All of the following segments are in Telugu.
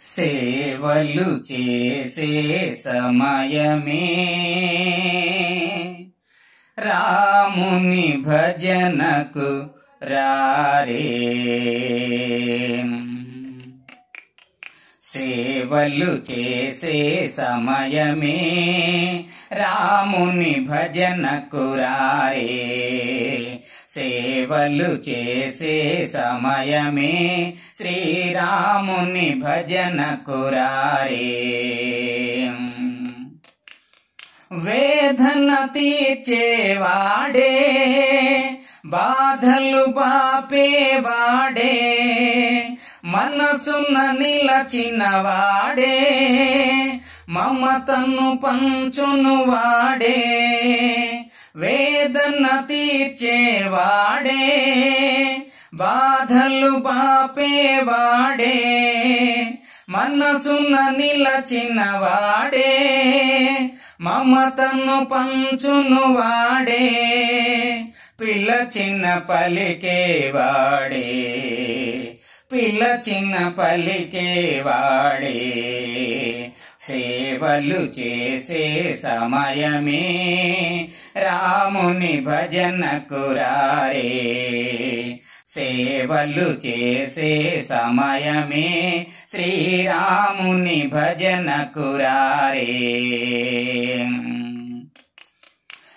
సేవలు చేసే సమయమే రాముని భజనకు రారే సేవలు చేసే సమయమే రాముని భజనకు రారే సేవలు చేసే సమయమే శ్రీరాముని భజన కురారే. వేదన తీర్చేవాడే బాధలు పాపేవాడే మనసున నిలచిన వాడే మమతను పంచును వాడే. వేదన తీర్చేవాడే బాధలు పాపేవాడే మనసున నిలచిన వాడే మమతను పంచును వాడే పిలచిన పలికే వాడే పిలచిన పలికే వాడే. సేవలు చేసే సమయమే రాముని భజనకు రారే సేవలు చేసే సమయమే శ్రీరాముని భజనకు రారే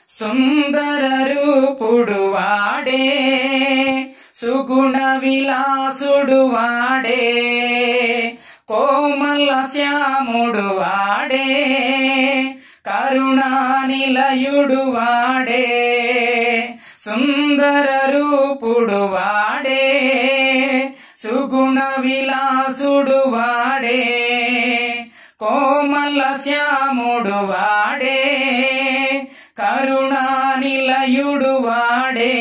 సుందర రూపుడు వాడే సుగుణ విలాసుడు వాడే కోమల శ్యాముడు వాడే కరుణానిలయుడు వాడే సుందర రూపుడు వాడే సుగుణ విలాసుడు వాడే కోమల శ్యాముడు వాడే కరుణానిలయుడు వాడే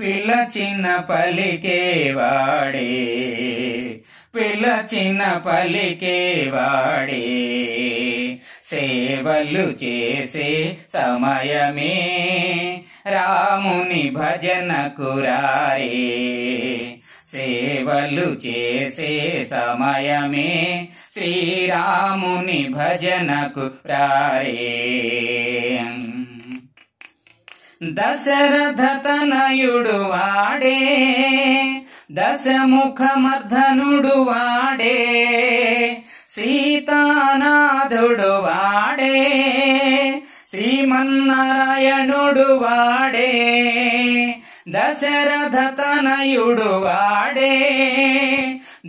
పిలచిన పలికే వాడే పిలచిన పలికే వాడే. సేవలు చేసే సమయమే. రాముని భజనకు రారే సేవలు చేసే సమయమే. శ్రీరాముని భజనకు రారే దశరథ తనయుడు వాడే. దశముఖమర్ధనుడు వాడే. సీతానాథుడు వాడే. శ్రీమన్నారాయణుడు వాడే దశరథ తనయుడు వాడే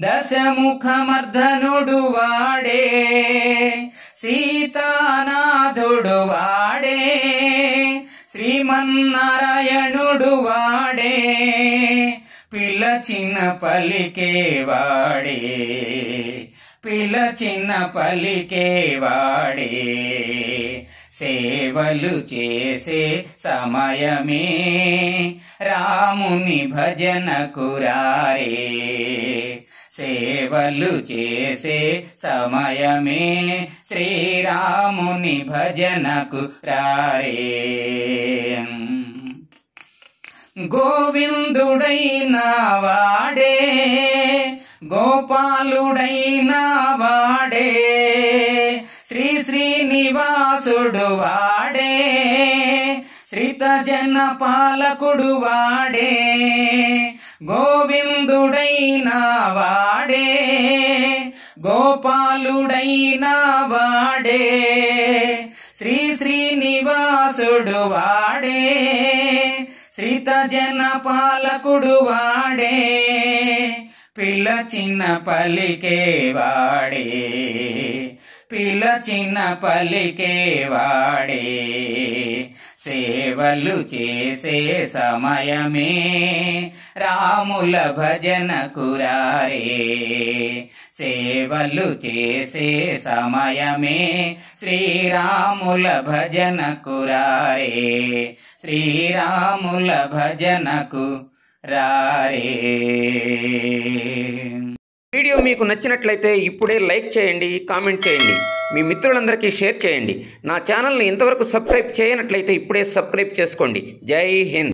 దశముఖమర్ధనుడు వాడే సీతానాథుడు వాడే శ్రీమన్నారాయణుడు వాడే పిలచిన పలికే వాడే పిలచిన పలికే వాడే సేవలు చేసే సమయమే. రాముని భజనకు రారే. సేవలు చేసే సమయమే. శ్రీరాముని భజనకు రారే. గోవిందుడైన వాడే గోపాలుడైన వాడే. వాడే శ్రీత జన పాలకుడు వాడే గోవిందుడైన వాడే గోపాలుడైన వాడే శ్రీ శ్రీనివాసుడు వాడే శ్రీత జన పాలకుడు వాడే పిల్ల చిన్న పలికే వాడే. పిలచిన పలికే వాడే. సేవలు చేసే సమయమే రాముల భజన కురారే సేవలు చేసే సమయమే శ్రీరాముల భజన కురారే శ్రీరాముల భజనకు రారే. వీడియో మీకు నచ్చినట్లయితే ఇప్పుడే లైక్ చేయండి కామెంట్ చేయండి. మీ మిత్రులందరికీ షేర్ చేయండి. నా ఛానల్ని ఇంతవరకు సబ్స్క్రైబ్ చేయనట్లయితే ఇప్పుడే సబ్స్క్రైబ్ చేసుకోండి. జై హింద్.